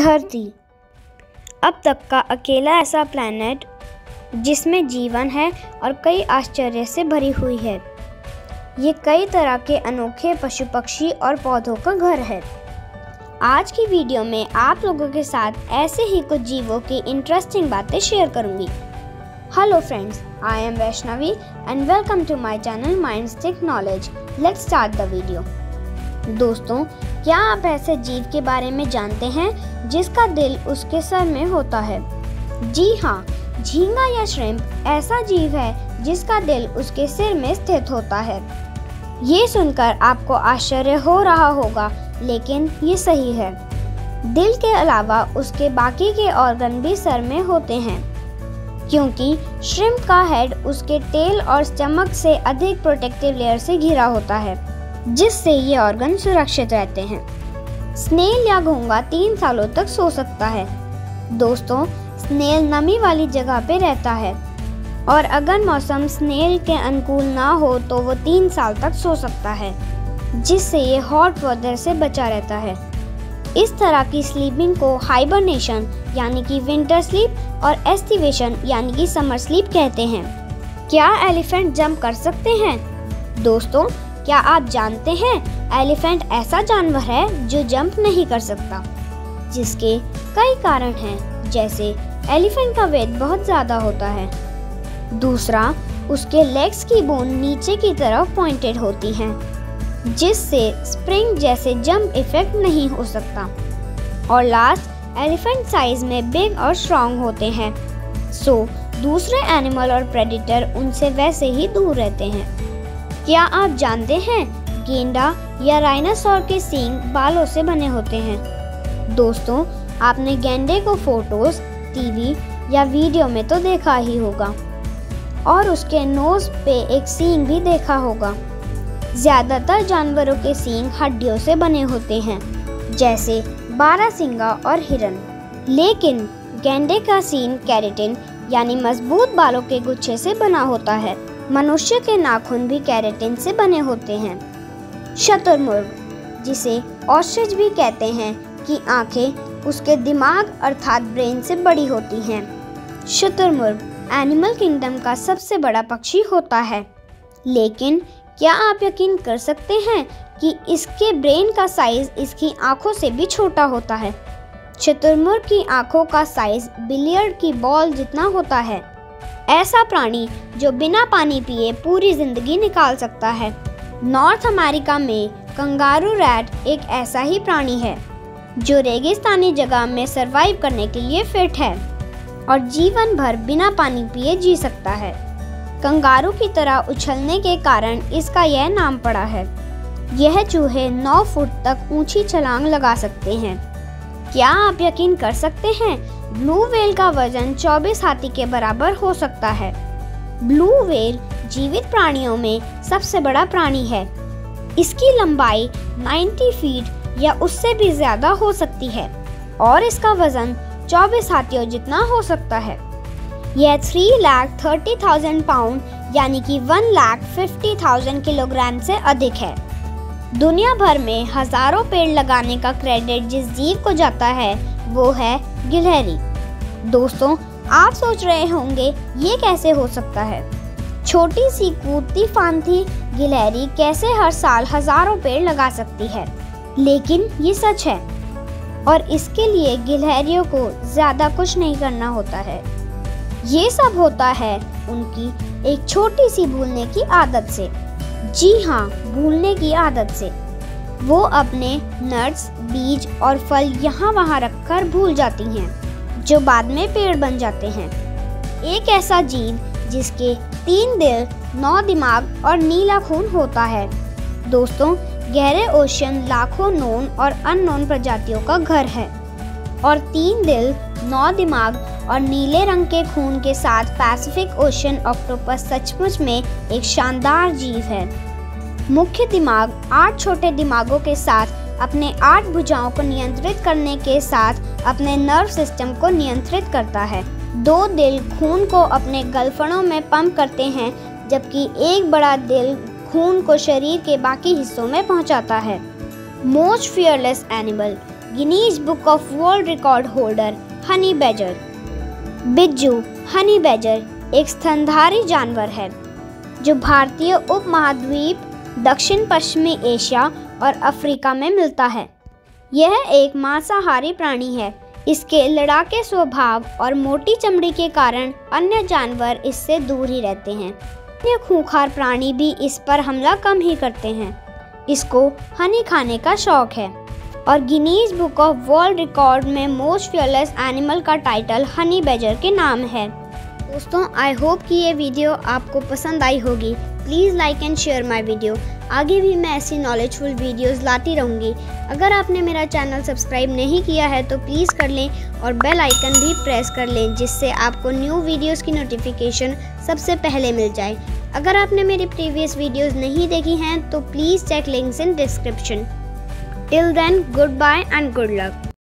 धरती। अब तक का अकेला ऐसा प्लैनेट जिसमें जीवन है और कई आश्चर्य से भरी हुई है। ये कई तरह के अनोखे पशु पक्षी और पौधों का घर है। आज की वीडियो में आप लोगों के साथ ऐसे ही कुछ जीवों की इंटरेस्टिंग बातें शेयर करूँगी। Hello friends I am Vaishnavi and welcome to my channel Mindstick knowledge let's start the video दोस्तों, क्या आप ऐसे जीव के बारे में जानते हैं जिसका दिल उसके सर में होता है? जी हाँ झींगा या श्रिम्प ऐसा जीव है जिसका दिल उसके सिर में स्थित होता है। ये सुनकर आपको आश्चर्य हो रहा होगा, लेकिन ये सही है। दिल के अलावा उसके बाकी के ऑर्गन भी सर में होते हैं, क्योंकि श्रिम्प का हेड उसके टेल और स्टमक से अधिक प्रोटेक्टिव लेयर से घिरा होता है। जिससे ये ऑर्गन सुरक्षित रहते हैं। स्नेल या घोंगा तीन सालों तक सो सकता है। दोस्तों, स्नेल नमी वाली जगह पे रहता है। और अगर मौसम स्नेल के अनुकूल ना हो तो वो तीन साल तक सो सकता है, जिससे ये हॉट वेदर से बचा रहता है। इस तरह की स्लीपिंग को हाइबरनेशन यानी कि विंटर स्लीप और एस्टिवेशन यानी कि समर स्लीप कहते हैं। क्या एलिफेंट जंप कर सकते हैं? दोस्तों क्या आप जानते हैं, एलिफेंट ऐसा जानवर है जो जंप नहीं कर सकता? जिसके कई कारण हैं, जैसे एलिफेंट का वेट बहुत ज़्यादा होता है। दूसरा, उसके लेग्स की बोन नीचे की तरफ़ पॉइंटेड होती हैं, जिससे स्प्रिंग जैसे जंप इफ़ेक्ट नहीं हो सकता। और लास्ट एलिफेंट साइज़ में बिग और स्ट्रॉन्ग होते हैं। सो दूसरे एनिमल और प्रेडिटर उनसे वैसे ही दूर रहते हैं। क्या आप जानते हैं गेंडा या राइनासोर के सींग बालों से बने होते हैं? दोस्तों, आपने गेंडे को फ़ोटोज़, टीवी या वीडियो में तो देखा ही होगा। और उसके नोज़ पे एक सींग भी देखा होगा। ज़्यादातर जानवरों के सींग हड्डियों से बने होते हैं, जैसे बारह सिंगा और हिरन। लेकिन गेंडे का सीन कैरेटिन यानी मज़बूत बालों के गुच्छे से बना होता है। मनुष्य के नाखून भी कैरेटिन से बने होते हैं। शतुरमुर्ग, जिसे ऑस्ट्रिच भी कहते हैं कि आँखें उसके दिमाग अर्थात ब्रेन से बड़ी होती हैं। शतुरमुर्ग, एनिमल किंगडम का सबसे बड़ा पक्षी होता है। लेकिन क्या आप यकीन कर सकते हैं कि इसके ब्रेन का साइज़ इसकी आँखों से भी छोटा होता है? शतुरमुर्ग की आँखों का साइज़ बिलियर्ड की बॉल जितना होता है। ऐसा प्राणी जो बिना पानी पिए पूरी ज़िंदगी निकाल सकता है। नॉर्थ अमेरिका में कंगारू रैट एक ऐसा ही प्राणी है, जो रेगिस्तानी जगह में सरवाइव करने के लिए फिट है और जीवन भर बिना पानी पिए जी सकता है। कंगारू की तरह उछलने के कारण इसका यह नाम पड़ा है। यह चूहे 9 फुट तक ऊँची छलांग लगा सकते हैं। क्या आप यकीन कर सकते हैं ब्लू वेल का वज़न 24 हाथी के बराबर हो सकता है। ब्लू वेल जीवित प्राणियों में सबसे बड़ा प्राणी है। इसकी लंबाई 90 फीट या उससे भी ज़्यादा हो सकती है और इसका वज़न 24 हाथियों जितना हो सकता है। यह three lakh thirty thousand pound यानी कि one lakh fifty thousand kilogram से अधिक है। दुनिया भर में हज़ारों पेड़ लगाने का क्रेडिट जिस जीव को जाता है वो है गिलहरी। दोस्तों, आप सोच रहे होंगे, ये कैसे हो सकता है? छोटी सी कूदती फांती गिलहरी कैसे हर साल हज़ारों पेड़ लगा सकती है? लेकिन ये सच है। और इसके लिए गिलहरियों को ज़्यादा कुछ नहीं करना होता है। ये सब होता है उनकी एक छोटी सी भूलने की आदत से। जी हाँ भूलने की आदत से। वो अपने नट्स, बीज और फल यहाँ वहाँ रखकर भूल जाती हैं, जो बाद में पेड़ बन जाते हैं। एक ऐसा जीव जिसके तीन दिल, नौ दिमाग और नीला खून होता है। दोस्तों, गहरे ओशन, लाखों नोन और अननोन प्रजातियों का घर है। और तीन दिल, नौ दिमाग और नीले रंग के खून के साथ पैसिफिक ओशन ऑक्टोपस सचमुच में एक शानदार जीव है। मुख्य दिमाग आठ छोटे दिमागों के साथ अपने आठ भुजाओं को नियंत्रित करने के साथ अपने नर्व सिस्टम को नियंत्रित करता है। दो दिल खून को अपने गलफड़ों में पंप करते हैं, जबकि एक बड़ा दिल खून को शरीर के बाकी हिस्सों में पहुंचाता है। Most fearless animal Guinness book of world record holder honey badger बिज्जू हनी बैजर एक स्तनधारी जानवर है, जो भारतीय उपमहाद्वीप दक्षिण पश्चिमी एशिया और अफ्रीका में मिलता है। यह एक मांसाहारी प्राणी है। इसके लड़ाके स्वभाव और मोटी चमड़ी के कारण अन्य जानवर इससे दूर ही रहते हैं। अन्य खूंखार प्राणी भी इस पर हमला कम ही करते हैं। इसको हनी खाने का शौक है। और Guinness book of world record में मोस्ट फियरलेस एनिमल का टाइटल हनी बेजर के नाम है। दोस्तों आई होप कि ये वीडियो आपको पसंद आई होगी। Please like and share my video आगे भी मैं ऐसी नॉलेजफुल वीडियोस लाती रहूँगी। अगर आपने मेरा चैनल सब्सक्राइब नहीं किया है तो प्लीज़ कर लें और बेल आइकन भी प्रेस कर लें, जिससे आपको न्यू वीडियोस की नोटिफिकेशन सबसे पहले मिल जाए। अगर आपने मेरी प्रीवियस वीडियोस नहीं देखी हैं तो please check links in description till then goodbye and good luck